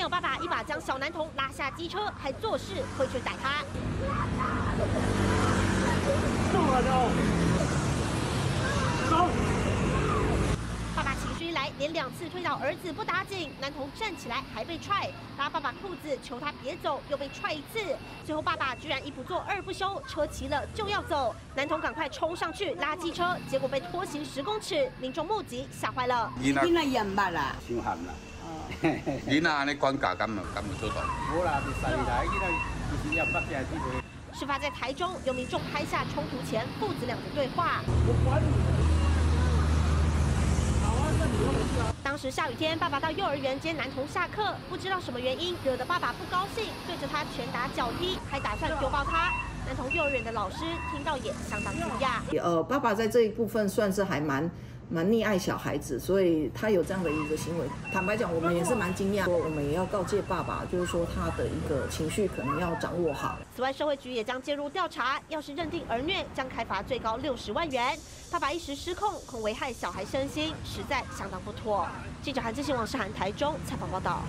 有爸爸一把将小男童拉下机车，还作势挥拳逮他。爸爸情绪一来，连两次推倒儿子不打紧，男童站起来还被踹，拉爸爸裤子求他别走，又被踹一次。最后爸爸居然一不做二不休，车骑了就要走，男童赶快冲上去拉机车，结果被拖行十公尺，民众目击吓坏了。囡仔盐捌啦，伤咸啦。囡仔安尼管教，敢唔敢唔做到？是盐捌家己做。事发在台中，有民众拍下冲突前父子俩的对话。当时下雨天，爸爸到幼儿园接男童下课，不知道什么原因惹得爸爸不高兴，对着他拳打脚踢，还打算丢爆他。男童幼儿园的老师听到也相当惊讶。呃，爸爸在这一部分算是还蛮。蛮溺爱小孩子，所以他有这样的一个行为。坦白讲，我们也是蛮惊讶。说我们也要告诫爸爸，就是说他的一个情绪可能要掌握好。此外，社会局也将介入调查，要是认定儿虐，将开罚最高六十万元。爸爸一时失控，恐危害小孩身心，实在相当不妥。记者韩志新、王世涵台中采访报道。